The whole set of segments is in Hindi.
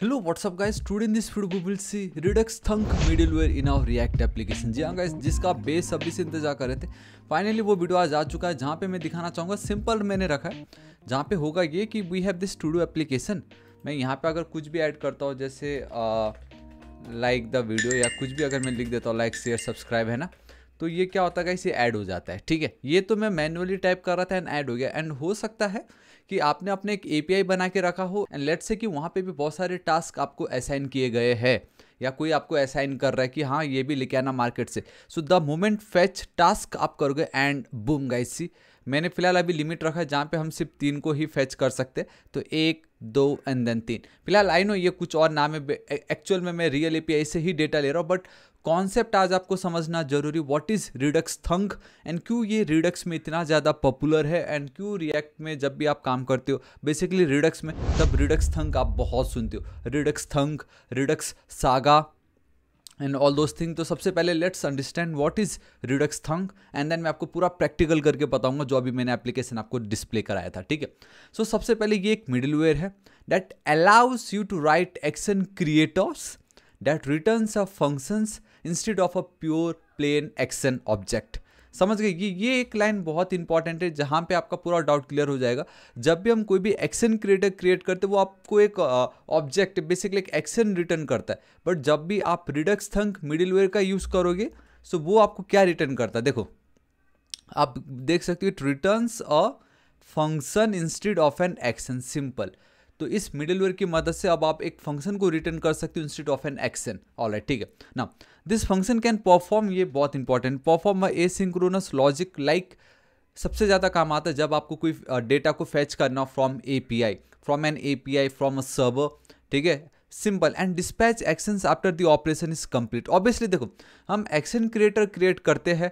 Hello, what's up guys? Today in this video we will see Redux Thunk middleware in our. जी हाँ guys, जिसका बेस अभी से इंतज़ार कर रहे थे। फाइनली वो वीडियो आज आ चुका है जहाँ पे मैं दिखाना चाहूँगा सिंपल मैंने रखा है। जहाँ पे होगा ये कि we have this to do application मैं यहाँ पे अगर कुछ भी ऐड करता हूँ जैसे लाइक द वीडियो या कुछ भी अगर मैं लिख देता हूँ लाइक शेयर सब्सक्राइब है ना? तो ये क्या होता है गाइस ये ऐड हो जाता है ठीक है? ये तो मैं मैनुअली टाइप कर रहा था एंड ऐड हो गया। एंड हो सकता है कि आपने अपने एक एपीआई बना के रखा हो एंड लेट से कि वहाँ पे भी बहुत सारे टास्क आपको असाइन किए गए हैं, या कोई आपको असाइन कर रहा है कि हाँ ये भी लेके आना मार्केट से। So the moment fetch task आप करोगे एंड बूम गाइस सी मैंने फ़िलहाल अभी लिमिट रखा है जहाँ पे हम सिर्फ़ तीन को ही फैच कर सकते तो एक, दो एंड देन तीन। फ़िलहाल आई नो ये कुछ और नाम है एक्चुअल में मैं रियल एपीआई से ही डेटा ले रहा हूँ बट कॉन्सेप्ट आज आपको समझना ज़रूरी। What is redux thunk and क्यों ये रिडक्स में इतना ज़्यादा पॉपुलर है? एंड क्यों रिएक्ट में जब भी आप काम करते हो बेसिकली रिडक्स में तब रिडक्स थंक आप बहुत सुनते हो। Redux thunk redux saga and all those thing तो सबसे पहले let's understand what is redux thunk and then मैं आपको पूरा प्रैक्टिकल करके बताऊँगा जो अभी मैंने एप्लीकेशन आपको डिस्प्ले कराया था, ठीक है? सो सबसे पहले ये एक मिडिलवेयर है that allows you to write action creators that returns of functions instead of a pure plain action object समझ गए? कि ये एक लाइन बहुत इंपॉर्टेंट है, जहाँ पे आपका पूरा डाउट क्लियर हो जाएगा। जब भी हम कोई भी एक्शन क्रिएटर क्रिएट करते वो आपको एक ऑब्जेक्ट बेसिकली एक एक्शन रिटर्न करता है। बट जब भी आप रिडक्स थंक मिडिलवेयर का यूज़ करोगे सो वो आपको क्या रिटर्न करता है? देखो, आप देख सकते हो it returns a function instead of an action simple तो इस मिडिलवेयर की मदद से अब आप एक फ़ंक्शन को रिटर्न कर सकते हो instead of an action all ठीक है। ना दिस फ़ंक्शन कैन परफॉर्म ये बहुत important perform asynchronous logic like सबसे ज़्यादा काम आता है जब आपको कोई डेटा को फैच करना from A P I from an A P I from a server ठीक है? Simple and dispatch actions after the operation is complete obviously देखो, हम एक्शन क्रिएटर क्रिएट करते हैं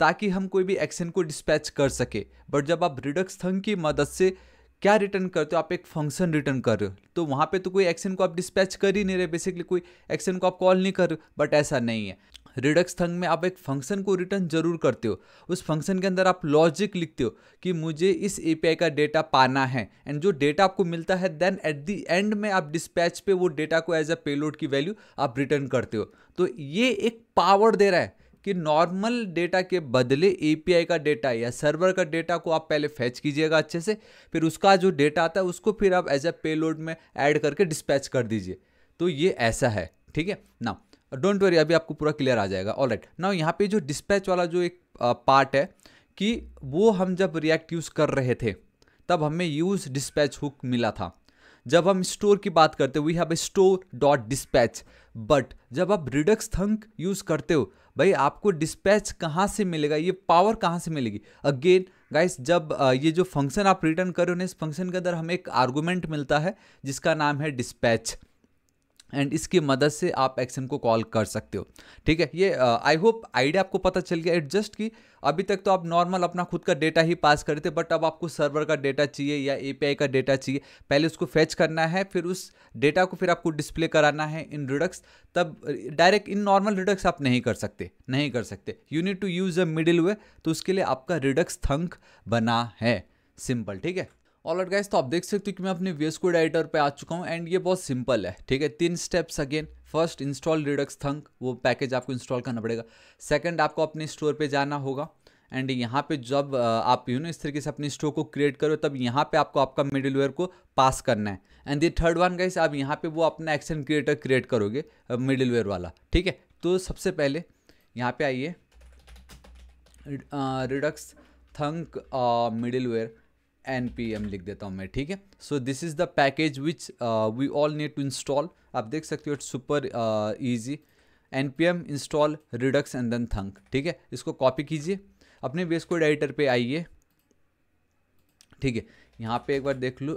ताकि हम कोई भी एक्शन को डिस्पैच कर सके बट जब आप रिडक्स थंग की मदद से क्या रिटर्न करते हो? आप एक फ़ंक्शन रिटर्न कर रहे हो। तो वहाँ पे तो कोई एक्शन को आप डिस्पैच कर ही नहीं रहे। बेसिकली कोई एक्शन को आप कॉल नहीं कर रहे बट ऐसा नहीं है। रिडक्स थंग में आप एक फ़ंक्शन को रिटर्न ज़रूर करते हो। उस फ़ंक्शन के अंदर आप लॉजिक लिखते हो कि मुझे इस एपीआई का डेटा पाना है। एंड जो डेटा आपको मिलता है देन एट दी एंड में आप डिस्पैच पे वो डेटा को एज अ पेलोड की वैल्यू आप रिटर्न करते हो। तो ये एक पावर दे रहा है। कि नॉर्मल डेटा के बदले एपीआई का डेटा या सर्वर का डेटा को आप पहले फैच कीजिएगा अच्छे से, फिर उसका जो डेटा आता है उसको फिर आप एज ए पेलोड में ऐड करके डिस्पैच कर दीजिए। तो ये ऐसा है, ठीक है? ना डोंट वरी अभी आपको पूरा क्लियर आ जाएगा। ऑल राइट ना यहाँ पे जो डिस्पैच वाला जो एक पार्ट है कि वो हम जब रिएक्ट यूज़ कर रहे थे, तब हमें यूज़ डिस्पैच हुक मिला था। जब हम स्टोर की बात करते we have a store dot dispatch but जब आप रिडक्स थंक यूज़ करते हो भाई आपको डिस्पैच कहाँ से मिलेगा? ये पावर कहाँ से मिलेगी? अगेन गाइस जब ये जो फ़ंक्शन आप रिटर्न कर रहे हो ना, इस फ़ंक्शन के अंदर हमें एक आर्गूमेंट मिलता है, जिसका नाम है डिस्पैच एंड इसकी मदद से आप एक्शन को कॉल कर सकते हो। ठीक है? ये आई होप आइडिया आपको पता चल गया। इट जस्ट कि अभी तक तो आप नॉर्मल अपना खुद का डेटा ही पास करते बट अब आपको सर्वर का डेटा चाहिए या एपीआई का डेटा चाहिए। पहले उसको फैच करना है, फिर उस डेटा को फिर आपको डिस्प्ले कराना है इन रिडक्स तब डायरेक्ट इन नॉर्मल रिडक्स आप नहीं कर सकते, नहीं कर सकते। You need to use a middleware तो उसके लिए आपका रिडक्स थंक बना है। सिंपल ठीक है? ऑल आउट गाइस तो आप देख सकते हो कि मैं अपने वीएस कोड एडिटर पे आ चुका हूँ एंड ये बहुत सिंपल है, ठीक है? तीन steps again first install redux thunk वो पैकेज आपको इंस्टॉल करना पड़ेगा. सेकंड आपको अपने स्टोर पे जाना होगा. एंड यहाँ पे जब आप यू नो इस तरीके से अपनी स्टोर को क्रिएट करो, तब यहाँ पे आपको आपका मिडिलवेयर को पास करना है. And the third one guys आप यहाँ पे वो अपना एक्शन क्रिएटर क्रिएट करोगे मिडिलवेयर वाला, ठीक है? तो सबसे पहले यहाँ पे आइए. Redux thunk middleware N P M लिख देता हूँ मैं, ठीक है? So this is the package which we all need to install आप देख सकते हो it's super easy N P M install Redux and then thunk ठीक है? इसको कॉपी कीजिए। अपने बेस कोड एडिटर पे आइए। ठीक है? यहाँ पे एक बार देख लो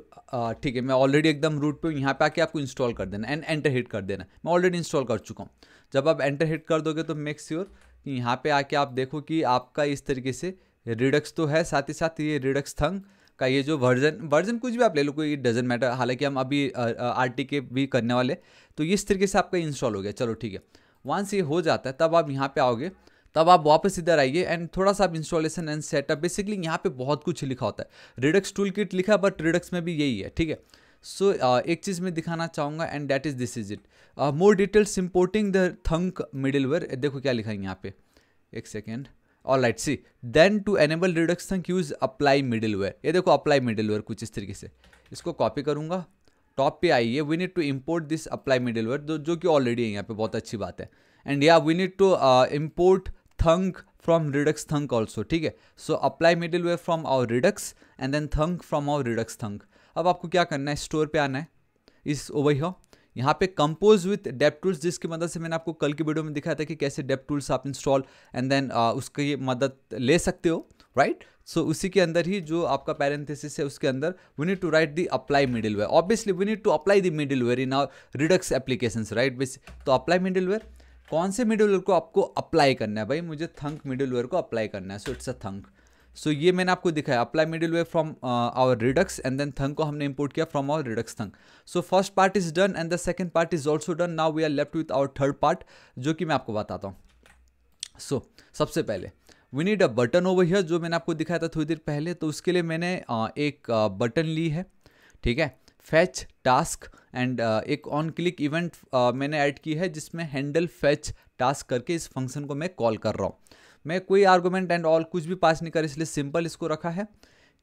ठीक है, मैं ऑलरेडी एकदम रूट पे हूँ। यहाँ पे आके आपको इंस्टॉल कर देना एंड एंटर हिट कर देना। मैं ऑलरेडी इंस्टॉल कर चुका हूँ। जब आप एंटर हिट कर दोगे तो मेक श्योर कि यहाँ पे आके आप देखो कि आपका इस तरीके से रिडक्स तो है, साथ ही साथ ये रिडक्स थंग का ये जो वर्जन वर्जन कुछ भी आप ले लो कोई इट डजेंट मैटर हालाँकि हम अभी आर टी के भी करने वाले तो इस तरीके से आपका इंस्टॉल हो गया। चलो ठीक है। वंस ये हो जाता है तब आप यहाँ पे आओगे। तब आप वापस इधर आइए एंड थोड़ा सा आप इंस्टॉलेशन एंड सेटअप बेसिकली यहाँ पे बहुत कुछ लिखा होता है। रिडक्स टूल किट लिखा है बट रिडक्स में भी यही है ठीक है? सो so, uh, एक चीज़ मैं दिखाना चाहूँगा and that is this is it more details importing the thunk middleware देखो क्या लिखा है यहाँ पे। एक second all right see then to enable Redux thunk use apply middleware ये देखो अप्लाई मिडिलवेयर कुछ इस तरीके से। इसको कॉपी करूँगा। टॉप पे आई है। We need to import this apply middleware जो जो कि ऑलरेडी है यहाँ पे, बहुत अच्छी बात है। एंड या we need to import thunk from Redux thunk also ठीक है? So apply middleware from our Redux and then thunk from our Redux thunk अब आपको क्या करना है? स्टोर पे आना है। इस ओवर यहाँ पे कंपोज विथ डेप टूल्स जिसकी मदद से मैंने आपको कल की वीडियो में दिखाया था कि कैसे डेप टूल्स आप इंस्टॉल एंड देन उसकी मदद ले सकते हो राइट right? सो so, उसी के अंदर ही जो आपका पैरेंथेसिस है उसके अंदर we need to write the apply middleware obviously we need to apply the middleware in our Redux application right तो अप्लाई मिडिल वेयर कौन से मिडिलवेयर को आपको अप्लाई करना है भाई? मुझे थंक मिडिलवेयर को अप्लाई करना है सो इट्स अ थंक सो ये मैंने आपको दिखाया apply middleware from our Redux and then thunk को हमने इंपोर्ट किया from our Redux thunk so first part is done and the second part is also done now we are left with our third part जो कि मैं आपको बताता हूँ। सो so, सबसे पहले we need a button over here जो मैंने आपको दिखाया था थोड़ी देर पहले तो उसके लिए मैंने uh, एक बटन uh, ली है। ठीक है? फैच टास्क एंड एक ऑन क्लिक इवेंट मैंने ऐड की है जिसमें हैंडल फैच टास्क करके इस फ़ंक्शन को मैं कॉल कर रहा हूँ। मैं कोई आर्गूमेंट एंड ऑल कुछ भी पास नहीं कर, इसलिए सिंपल इसको रखा है।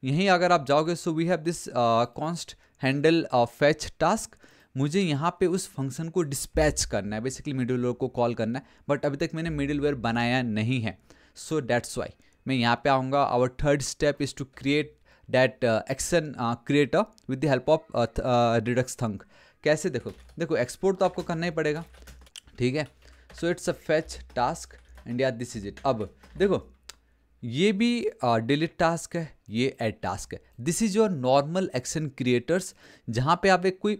यहीं अगर आप जाओगे so we have this const handle fetch task मुझे यहाँ पे उस फ़ंक्शन को डिस्पैच करना है। बेसिकली मिडिल को कॉल करना है। बट अभी तक मैंने मिडिल बनाया नहीं है। सो डैट्स वाई मैं यहाँ पे आऊँगा। Our third step is to create that action creator with the help of Redux thunk कैसे? देखो देखो एक्सपोर्ट तो आपको करना ही पड़ेगा। ठीक है? So it's a fetch task and या दिस इज़ इट अब देखो ये भी डिलीट uh, टास्क है ये एड टास्क है। This is your normal action creators जहाँ पे आप एक कोई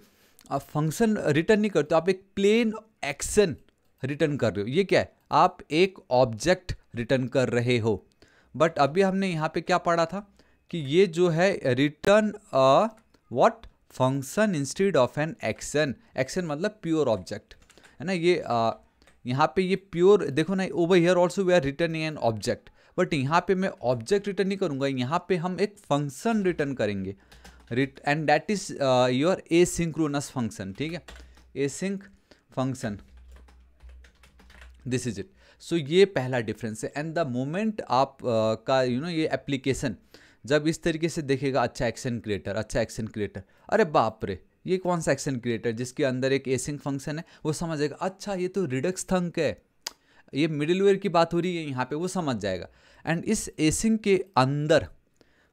फ़ंक्शन रिटर्न नहीं करते आप एक प्लेन एक्शन रिटर्न कर रहे हो। ये क्या है? आप एक ऑब्जेक्ट रिटर्न कर रहे हो। बट अभी हमने यहाँ पे क्या पढ़ा था कि ये जो है return a what function instead of an action action मतलब प्योर ऑब्जेक्ट है ना? ये यहाँ पे ये प्योर देखो ना over here also we are returning an object but यहाँ पे मैं ऑब्जेक्ट रिटर्न नहीं करूँगा यहाँ पे हम एक फ़ंक्शन रिटर्न करेंगे. And that is your asynchronous function ठीक है? Async function this is it so ये पहला डिफरेंस है. एंड द मोमेंट आप uh, का यू you नो know, ये एप्लीकेशन जब इस तरीके से देखेगा अच्छा एक्शन क्रिएटर अच्छा एक्शन क्रिएटर अरे बाप रे ये कौन सा एक्शन क्रिएटर जिसके अंदर एक एसिंग फ़ंक्शन है? वो समझ जाएगा अच्छा ये तो रिडक्स थंक है। ये मिडिलवेयर की बात हो रही है, यहाँ पे वो समझ जाएगा। एंड इस एसिंग के अंदर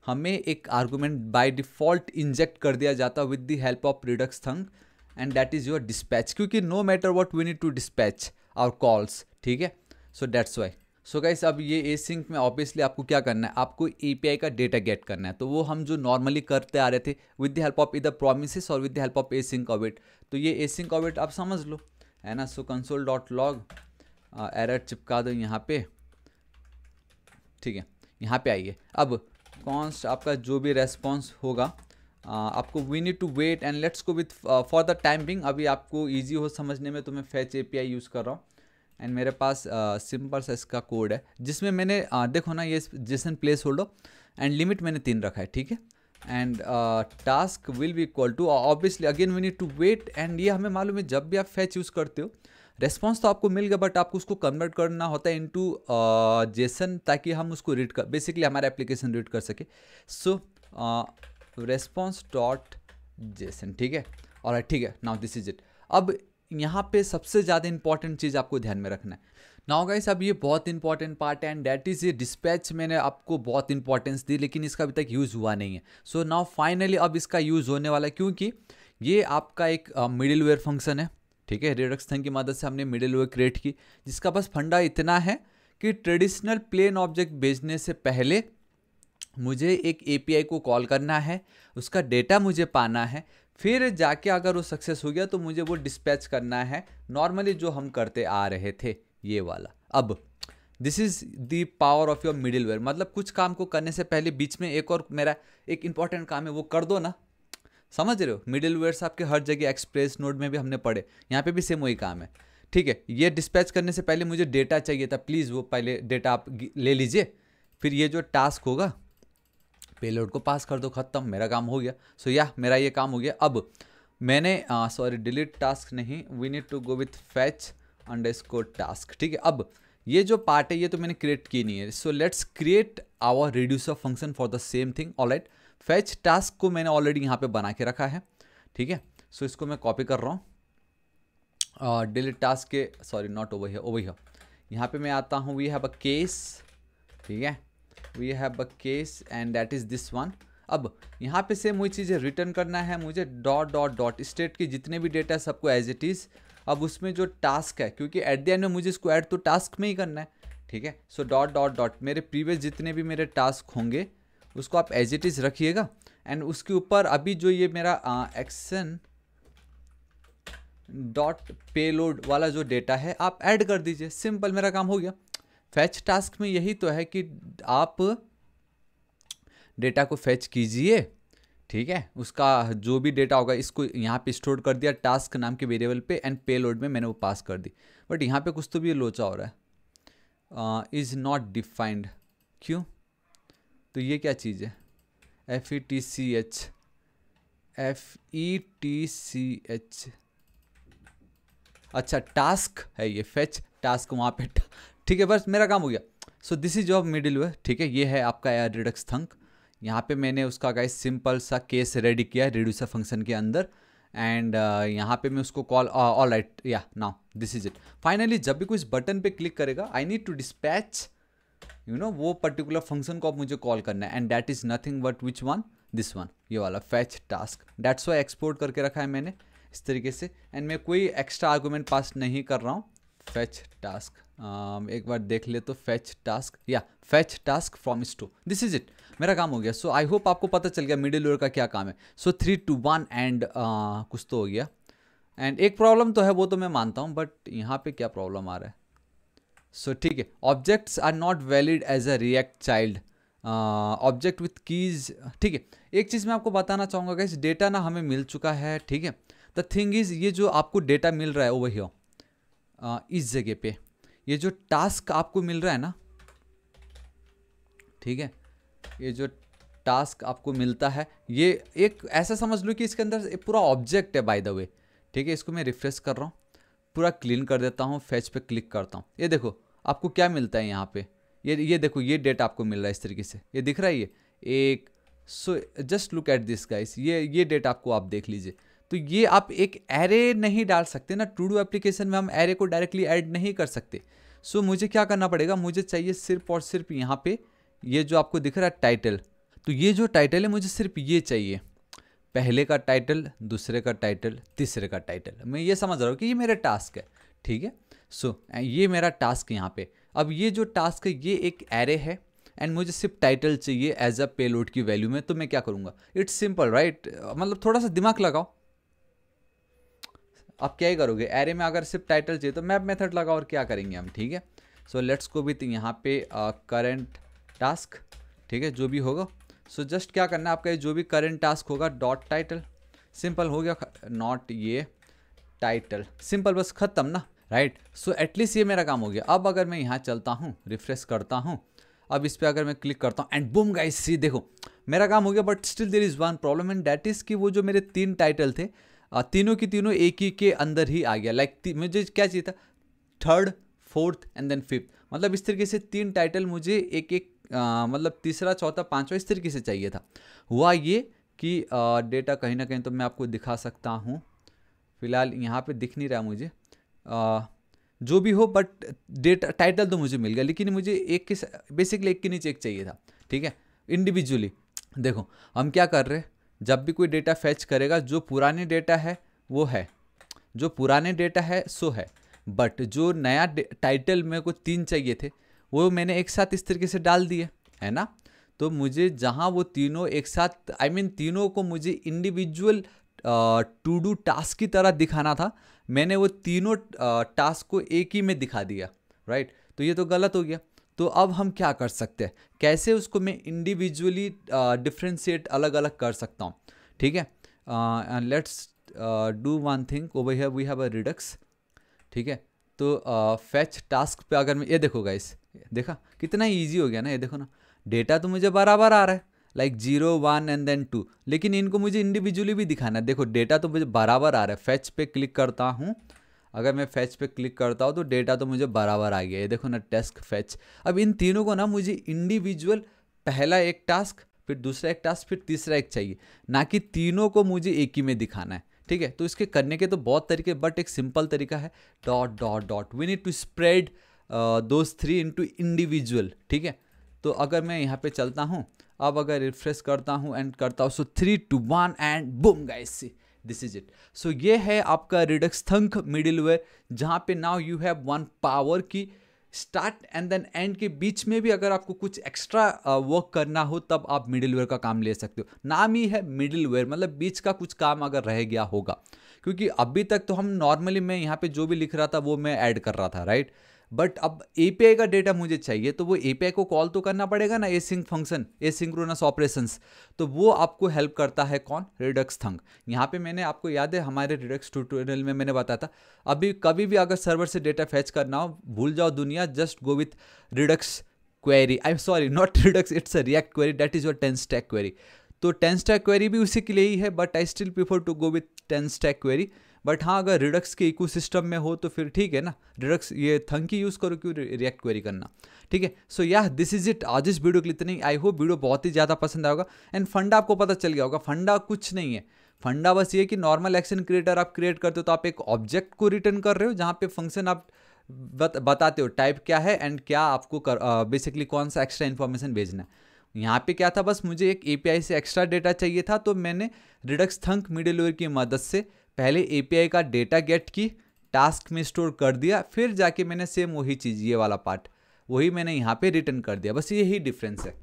हमें एक आर्गूमेंट बाय डिफ़ॉल्ट इंजेक्ट कर दिया जाता with the help of Redux thunk and that is your dispatch क्योंकि no matter what we need to dispatch our calls ठीक है? So that's why so guys अब ये ए सिंक में ऑब्वियसली आपको क्या करना है? आपको एपीआई का डेटा गेट करना है। तो वो हम जो नॉर्मली करते आ रहे थे विद द हेल्प ऑफ़ इधर प्रोमिस और with the help of async await तो ये ए सिंक ऑबिट आप समझ लो। है ना? So console dot log error चिपका दो यहाँ पे। ठीक है? यहाँ पे आइए। अब कॉन्स्ट आपका जो भी रेस्पॉन्स होगा uh, आपको we need to wait and let's go with for the time being अभी आपको ईजी हो समझने में तो मैं फैच ए यूज़ कर रहा हूँ। एंड मेरे पास सिंपल सा इसका कोड है जिसमें मैंने uh, देखो ना ये JSON placeholder and limit मैंने तीन रखा है ठीक है? And task will be equal to obviously again we need to wait and ये हमें मालूम है जब भी आप फैच यूज़ करते हो रेस्पॉन्स तो आपको मिल गया बट आपको उसको कन्वर्ट करना होता है इनटू जेसन uh, ताकि हम उसको रीड कर बेसिकली हमारा एप्लीकेशन रीड कर सके। सो रेस्पॉन्स डॉट जेसन ठीक है? और ठीक है नाउ दिस इज़ इट अब यहाँ पे सबसे ज़्यादा इंपॉर्टेंट चीज़ आपको ध्यान में रखना है। नाउ गाइस अब ये बहुत इंपॉर्टेंट पार्ट है एंड डैट इज़ ये डिस्पैच मैंने आपको बहुत इंपॉर्टेंस दी, लेकिन इसका अभी तक यूज़ हुआ नहीं है। सो नाउ फाइनली अब इसका यूज़ होने वाला है क्योंकि ये आपका एक मिडिल वेयर फ़ंक्शन है, ठीक है? रेडक्स थंग की मदद से हमने मिडिल वेयर क्रिएट की, जिसका बस फंडा इतना है कि ट्रेडिशनल प्लेन ऑब्जेक्ट भेजने से पहले मुझे एक एपीआई को कॉल करना है, उसका डेटा मुझे पाना है फिर जाके अगर वो सक्सेस हो गया तो मुझे वो डिस्पैच करना है। नॉर्मली जो हम करते आ रहे थे, ये वाला। अब this is the power of your middleware मतलब कुछ काम को करने से पहले बीच में एक और मेरा एक इंपॉर्टेंट काम है, वो कर दो ना। समझ रहे हो? मिडिल वेयर्स आपके हर जगह एक्सप्रेस नोड में भी हमने पढ़े। यहाँ पे भी सेम वही काम है। ठीक है, ये डिस्पैच करने से पहले मुझे डेटा चाहिए था। प्लीज़ वो पहले डेटा आप ले लीजिए। फिर ये जो टास्क होगा पेलोड को पास कर दो खत्म मेरा काम हो गया। सो so, या yeah, मेरा ये काम हो गया। अब मैंने सॉरी डिलीट टास्क नहीं we need to go with fetch underscore task ठीक है? अब ये जो पार्ट है ये तो मैंने क्रिएट की नहीं है। So let's create our reducer function for the same thing alright fetch task को मैंने ऑलरेडी यहाँ पे बना के रखा है ठीक है? सो इसको मैं कॉपी कर रहा हूँ। डिलीट टास्क के sorry not over over here यहाँ पे मैं आता हूँ वी हैव अ केस ठीक है? We have a case and that is this one अब, यहाँ पे सेम वही चीज़ें रिटर्न करना है मुझे डॉट डॉट डॉट स्टेट की जितने भी डेटा है सबको एज इट इज़ अब उसमें जो टास्क है, क्योंकि एट द एंड में मुझे इसको ऐड तो टास्क में ही करना है, ठीक है? सो डॉट डॉट डॉट मेरे प्रीवियस जितने भी मेरे टास्क होंगे, उसको आप एज इट इज़ रखिएगा एंड उसके ऊपर अभी जो ये मेरा एक्शन डॉट पेलोड वाला जो डेटा है, आप ऐड कर दीजिए। सिंपल मेरा काम हो गया। फैच टास्क में यही तो है कि आप डेटा को फैच कीजिए, ठीक है? उसका जो भी डेटा होगा, इसको यहाँ पे स्टोर कर दिया टास्क नाम के वेरिएबल पे एंड पे लोड में मैंने वो पास कर दी। बट यहाँ पे कुछ तो भी लोचा हो रहा है। इज़ नॉट डिफाइंड क्यों? तो ये क्या चीज़ है? F E T C H F E T C H अच्छा टास्क है ये फेच टास्क वहाँ पे। ठीक है बस मेरा काम हो गया। So this is of middleware ठीक है ये है आपका एयर रिडक्स थंक यहाँ पे मैंने उसका गाइस सिंपल सा केस रेडी किया रिड्यूसर फ़ंक्शन के अंदर। एंड uh, यहाँ पे मैं उसको कॉल ऑल राइट या now this is it finally जब भी कोई इस बटन पे क्लिक करेगा I need to dispatch you know वो पर्टिकुलर फ़ंक्शन को आप मुझे कॉल करना है। And that is nothing but which one this one ये वाला fetch task that's why export करके रखा है मैंने इस तरीके से। एंड मैं कोई एक्स्ट्रा आर्गूमेंट पास नहीं कर रहा हूँ। फैच टास्क um, एक बार देख ले तो फैच टास्क या fetch task from store this is it मेरा काम हो गया. सो आई होप आपको पता चल गया मिडिल वेयर का क्या काम है. So three two one and कुछ तो हो गया. एंड एक प्रॉब्लम तो है वो तो मैं मानता हूँ बट यहाँ पे क्या प्रॉब्लम आ रहा है? सो ठीक है. Objects are not valid as a React child object with keys ठीक है. एक चीज़ मैं आपको बताना चाहूँगा इस डेटा ना हमें मिल चुका है ठीक है. द थिंग इज़ ये जो आपको डेटा मिल रहा है ओवर हियर इस जगह पे। ये जो टास्क आपको मिल रहा है ना, ठीक है? ये जो टास्क आपको मिलता है, ये एक ऐसा समझ लो कि इसके अंदर पूरा ऑब्जेक्ट है बाय द वे ठीक है? इसको मैं रिफ्रेश कर रहा हूँ, पूरा क्लीन कर देता हूँ फैच पे क्लिक करता हूँ। ये देखो, आपको क्या मिलता है यहाँ पे? ये ये देखो, ये डेट आपको मिल रहा है इस तरीके से। ये दिख रहा है ये? एक so just look at this guys ये ये डेट आपको आप देख लीजिए। तो ये आप एक एरे नहीं डाल सकते ना टू डू एप्लीकेशन में हम एरे को डायरेक्टली ऐड नहीं कर सकते। सो so, मुझे क्या करना पड़ेगा? मुझे चाहिए सिर्फ़ और सिर्फ़ यहाँ पे ये जो आपको दिख रहा है टाइटल तो ये जो टाइटल है मुझे सिर्फ़ ये चाहिए। पहले का टाइटल दूसरे का टाइटल तीसरे का टाइटल मैं ये समझ रहा हूँ कि ये मेरा टास्क है ठीक है? सो so, ये मेरा टास्क यहाँ पे। अब ये जो टास्क है ये एक एरे है एंड मुझे सिर्फ़ टाइटल चाहिए एज अ पेलोड की वैल्यू में तो मैं क्या करूँगा? इट्स सिंपल राइट मतलब थोड़ा सा दिमाग लगाओ। आप क्या ही करोगे? एरे में अगर सिर्फ़ टाइटल चाहिए तो मैप मेथड लगाओ और क्या करेंगे हम, ठीक है? सो लेट्स को भी यहाँ पे करंट टास्क ठीक है? जो भी होगा। सो so जस्ट क्या करना है आपका? जो भी करंट टास्क होगा डॉट टाइटल सिंपल हो गया नॉट ये टाइटल सिंपल बस ख़त्म ना राइट सो एटलीस्ट ये मेरा काम हो गया। अब अगर मैं यहाँ चलता हूँ रिफ्रेश करता हूँ, अब इस पर अगर मैं क्लिक करता हूँ एंड बुम गाइस सी देखो, मेरा काम हो गया but still there is one problem and that is कि वो जो मेरे तीन टाइटल थे तीनों की तीनों एक ही के अंदर ही आ गया। लाइक मुझे क्या चाहिए था? Third fourth and then fifth मतलब इस तरीके से तीन टाइटल मुझे एक एक आ, मतलब तीसरा चौथा पांचवा इस तरीके से चाहिए था। हुआ ये कि डेटा कहीं ना कहीं तो मैं आपको दिखा सकता हूँ। फ़िलहाल यहाँ पे दिख नहीं रहा मुझे। आ, जो भी हो बट डेटा टाइटल तो मुझे मिल गया लेकिन मुझे एक के बेसिकली एक के नीचे एक चाहिए था। ठीक है? इंडिविजुअली देखो हम क्या कर रहे हैं? जब भी कोई डेटा फैच करेगा जो पुराने डेटा है वो है। जो पुराने डेटा है सो है। बट जो नया टाइटल मेरे को तीन चाहिए थे वो मैंने एक साथ इस तरीके से डाल दिए है ना? तो मुझे जहाँ वो तीनों एक साथ आई I मीन mean, तीनों को मुझे इंडिविजुअल टू डू टास्क की तरह दिखाना था। मैंने वो तीनों टास्क को एक ही में दिखा दिया राइट right? तो ये तो गलत हो गया। तो अब हम क्या कर सकते हैं? कैसे उसको मैं इंडिविजुअली डिफ्रेंशिएट अलग अलग कर सकता हूँ? ठीक है? Let's do one thing over here we have a Redux ठीक है? तो फैच uh, टास्क पे अगर मैं ये देखो गाइस देखा? कितना ईजी हो गया ना ये देखो ना। डेटा तो मुझे बराबर आ रहा है। Like zero one and then two लेकिन इनको मुझे इंडिविजुअली भी दिखाना है। देखो डेटा तो मुझे बराबर आ रहा है। फैच पे क्लिक करता हूँ। अगर मैं फैच पे क्लिक करता हूँ तो डेटा तो मुझे बराबर आ गया। ये देखो ना टेस्क फैच अब इन तीनों को ना, मुझे इंडिविजुअल पहला एक टास्क फिर दूसरा एक टास्क फिर तीसरा एक चाहिए। ना कि तीनों को मुझे एक ही में दिखाना है, ठीक है? तो इसके करने के तो बहुत तरीके बट एक सिंपल तरीका है। Dot dot dot we need to spread those three into individual ठीक है? तो अगर मैं यहाँ पे चलता हूँ, अब अगर रिफ्रेश करता हूँ एंड करता हूँ so three two one and boom guys see this is it so ये है आपका रिडक्स थंक मिडिल वेयर जहाँ पे now you have one power की स्टार्ट एंड देन एंड के बीच में भी अगर आपको कुछ एक्स्ट्रा वर्क uh, करना हो तब आप मिडिल वेयर का काम ले सकते हो। नाम ही है मिडिल वेयर मतलब बीच का कुछ काम अगर रह गया होगा। क्योंकि अभी तक तो हम नॉर्मली मैं यहाँ पे जो भी लिख रहा था वो मैं ऐड कर रहा था राइट बट अब एपीआई का डेटा मुझे चाहिए तो वो एपीआई को कॉल तो करना पड़ेगा ना async function asynchronous operations तो वो आपको हेल्प करता है कौन? रिडक्स थंग यहाँ पे मैंने आपको याद है, हमारे रिडक्स ट्यूटोरियल में मैंने बताया था, अभी कभी भी अगर सर्वर से डेटा फैच करना हो, भूल जाओ दुनिया just go with Redux query I am sorry not Redux it's a React query that is your TanStack query तो टेन स्टैक क्वेरी भी उसी के लिए ही है but I still prefer to go with TanStack query but हाँ अगर रिडक्स के इको में हो तो फिर ठीक है ना? रिडक्स ये थंकी यूज़ करो क्यों? रिएक्ट क्वेरी करना। ठीक है? सो या दिस इज़ इट आज इस वीडियो के लिए इतनी आई होप वीडियो बहुत ही ज़्यादा पसंद आएगा एंड फंडा आपको पता चल गया होगा फंडा कुछ नहीं है। फंडा बस ये कि नॉर्मल एक्शन क्रिएटर आप क्रिएट करते हो तो आप एक ऑब्जेक्ट को रिटर्न कर रहे हो जहाँ पे फ़ंक्शन आप बत, बताते हो टाइप क्या है एंड क्या आपको कर बेसिकली कौन सा एक्स्ट्रा इन्फॉर्मेशन भेजना है। यहाँ पे क्या था? बस मुझे एक एपीआई से एक्स्ट्रा डेटा चाहिए था तो मैंने रिडक्स थंक मिडिल की मदद से पहले एपीआई का डेटा गेट की टास्क में स्टोर कर दिया फिर जाके मैंने सेम वही चीज़ ये वाला पार्ट वही मैंने यहाँ पे रिटर्न कर दिया। बस यही डिफरेंस है।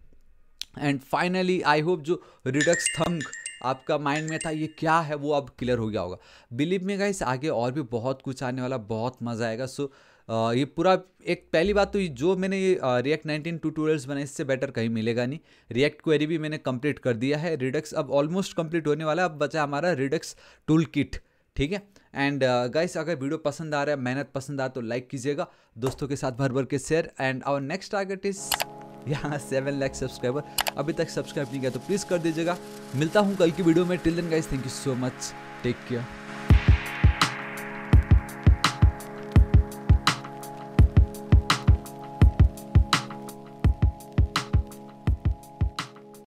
एंड फाइनली आई होप जो रिडक्स थंक आपका माइंड में था ये क्या है वो अब क्लियर हो गया होगा। बिलीव में गाइस आगे और भी बहुत कुछ आने वाला बहुत मज़ा आएगा। सो so, ये पूरा एक पहली बात तो जो मैंने ये रिएक्ट नाइनटीन टूटोरियल्स बनाए इससे बेटर कहीं मिलेगा नहीं। रिएक्ट क्वेरी भी मैंने कंप्लीट कर दिया है। रिडक्स अब ऑलमोस्ट कंप्लीट होने वाला है। अब बचा हमारा रिडक्स टूल किट ठीक है? एंड गाइस अगर वीडियो पसंद आ रहा है, मेहनत पसंद आ तो लाइक कीजिएगा। दोस्तों के साथ भर भर के share and our next target is यहाँ सेवन लैख सब्सक्राइबर अभी तक सब्सक्राइब नहीं किया तो प्लीज़ कर दीजिएगा। मिलता हूँ कल की वीडियो में। Till then guys thank you so much take care